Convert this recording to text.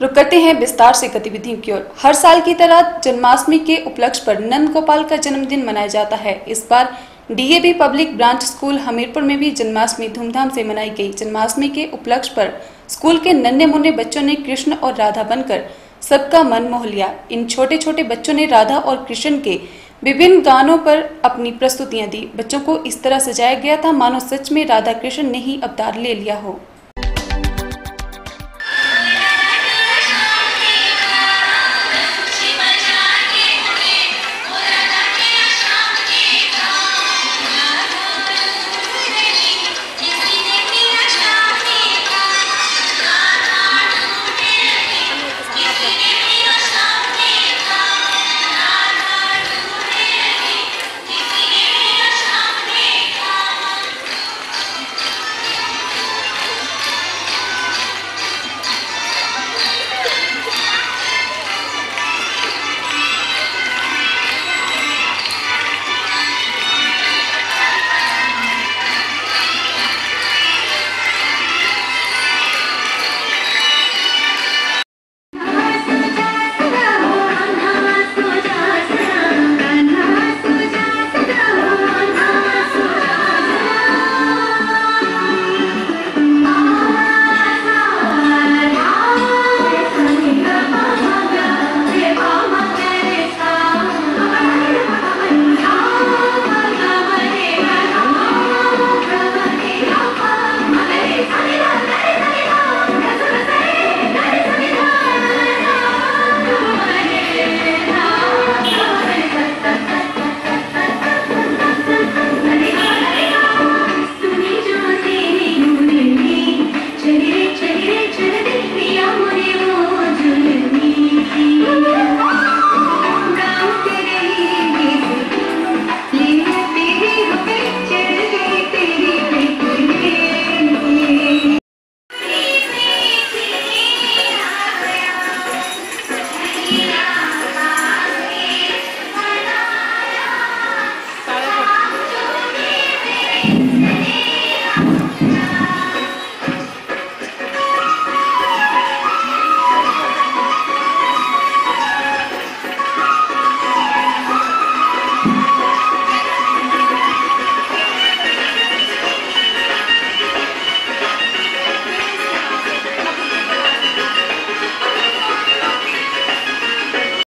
रुक करते हैं विस्तार से गतिविधियों की ओर। हर साल की तरह जन्माष्टमी के उपलक्ष्य पर नंद गोपाल का जन्मदिन मनाया जाता है। इस बार D A B public branch school Hamirpur में भी जन्माष्टमी धूमधाम से मनाई गई। जन्माष्टमी के उपलक्ष्य पर स्कूल के नन्हे मुन्ने बच्चों ने कृष्ण और राधा बनकर सबका मन मोह लिया। इन छोटे छोटे बच्चों ने राधा और कृष्ण के विभिन्न गानों पर अपनी प्रस्तुतियाँ दी। बच्चों को इस तरह सजाया गया था, मानो सच में राधा कृष्ण ने ही अवतार ले लिया हो।